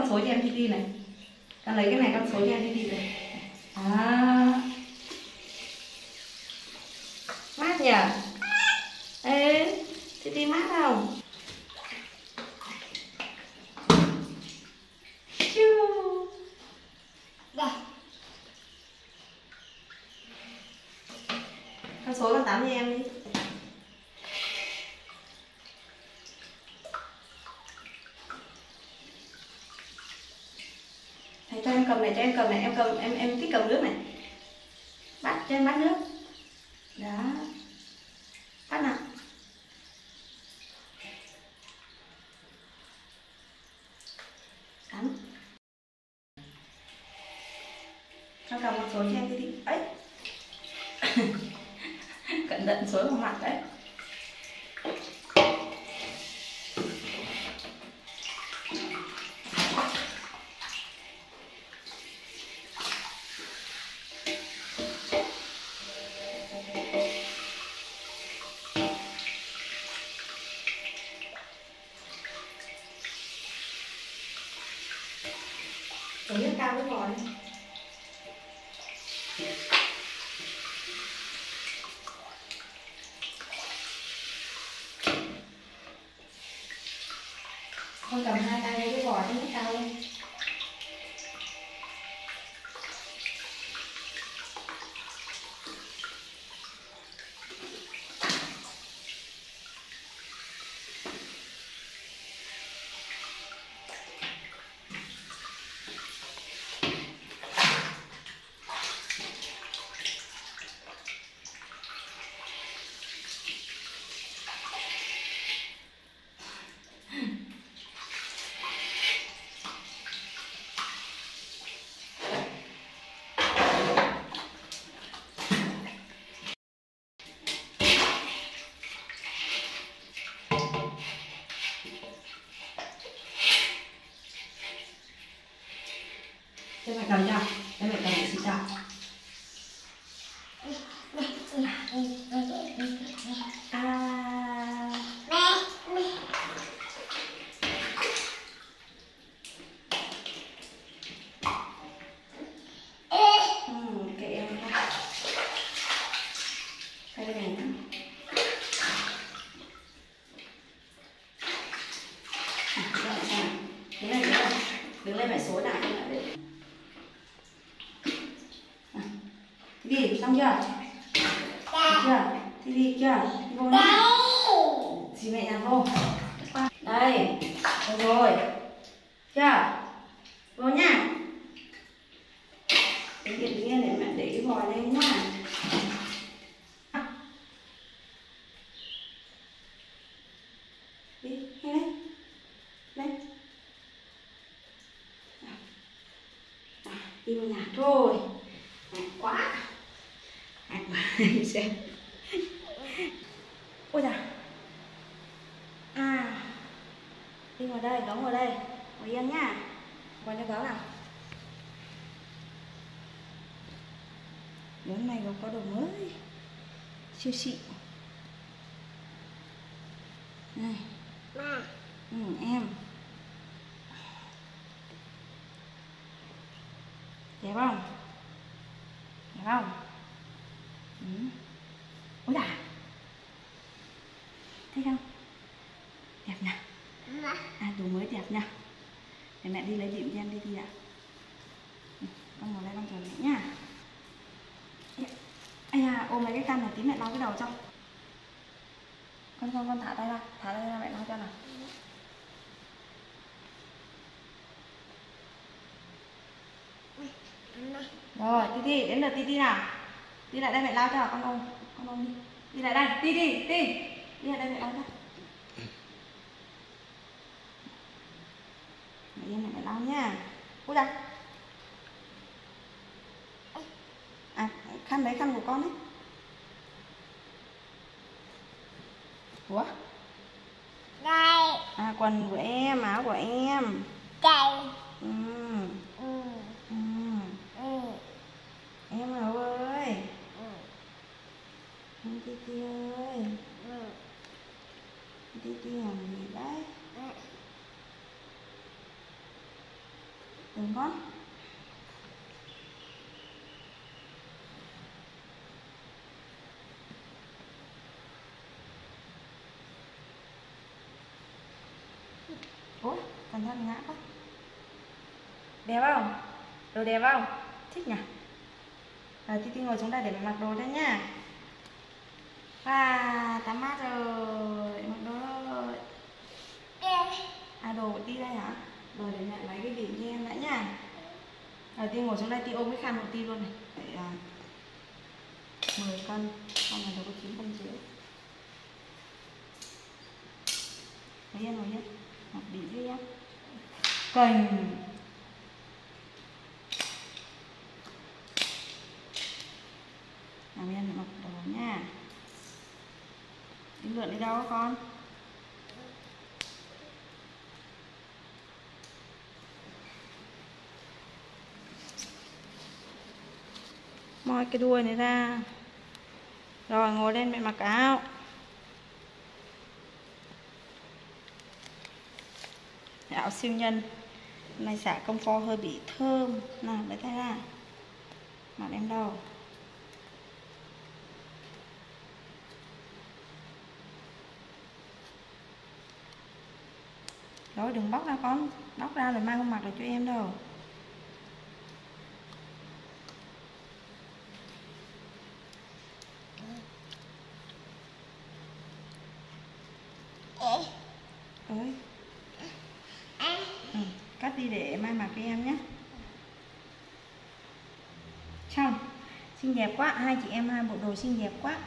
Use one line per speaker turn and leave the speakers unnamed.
con số cho em Titi này. Con lấy cái này, con số cho em Titi này. À. Mát nhỉ? Ê Titi mát không? Chiu. con số con tám cho em đi Này, cho em cầm này cho em cầm này, em cầm, em em thích cầm nước này. Bắt cho em bắt nước. Tối nước cao cái bò đi. Con cầm hai tay lên cái cho nước cao lên Cho mẹ cho Cho mẹ cầm để xịt cho À Ừ, kệ em thôi Cái này nữa À, rồi, rồi. Đứng lên, đứng lên Đứng lên phải số lại cho lại được À, Xong chưa? Được chưa? Đi đi chưa? Đi vô nhá Dì mẹ nhặt vô. Đây, được rồi. Chưa? Vô nhá. Yên, đứng yên để mẹ để cái vòi lên nhá. Đi, nhanh lên Lên đi vào nhà rồi ngại quá ngại quá xem ôi trời à. Đi vào đây đóng vào đây. Ngồi yên nhá quay cho gáo nào. Lớn này có đồ mới. Siêu xịn. Này. Ừ, em. Đẹp không? Đẹp không ừ. ôi dạ thấy không? Đẹp nhỉ à đồ mới đẹp nhỉ để mẹ đi lấy điểm cho em đi đi ạ. Ừ, con ngồi đây con chờ mẹ nhá. Ây à, ôm lấy cái khăn này tí mẹ lau cái đầu cho. Con con con thả tay ra, thả tay ra mẹ lau cho nào. Rồi, Ti Ti, đến lượt Ti Ti nào Đi lại đây mẹ lau cho, con ôm Con ôm đi. Đi lại đây, Ti Ti, Ti Đi lại đây mẹ lau cho. Mẹ yên mẹ lau nha. Ui ra À, khăn đấy khăn của con đấy. Ủa?
đây
À, quần của em, áo của em.
Đây
ừ.
ừ.
Ừ.
ừ.
Em ơi Em Ti Ti ơi.
Ừ.
Ti Ti làm gì đấy. Đừng con Ủa, cẩn thận ngã quá. Đẹp không? Đồ đẹp không? Thích nhỉ? Rồi Titi ngồi xuống đây để mặc đồ đây nha À, tắm mát rồi, mặc đồ rồi. À, đồ của Ti đây hả? Rồi để mẹ lấy cái điểm cho em đã nha. Rồi Ti ngồi xuống đây, Ti ôm cái khăn của Ti luôn này. Để à, 10 cân, con này đâu có 9 cân rưỡi. Ngồi yên, ngồi yên Mặc điểm đi em. Cành Làm yên để mặc đồ nha Đi lượn đi đâu á con? moi cái đuôi này ra. Rồi, ngồi lên mẹ mặc áo. Áo siêu nhân. Này xả công pho hơi bị thơm. Nào, mẹ thấy ra. Mặc em đâu? Rồi đừng bóc ra con. Bóc ra rồi mai không mặc được cho em đâu. Ơi. Ừ, cắt đi để mai mặc cho em nhé. Xong. Xinh đẹp quá. Hai chị em hai bộ đồ xinh đẹp quá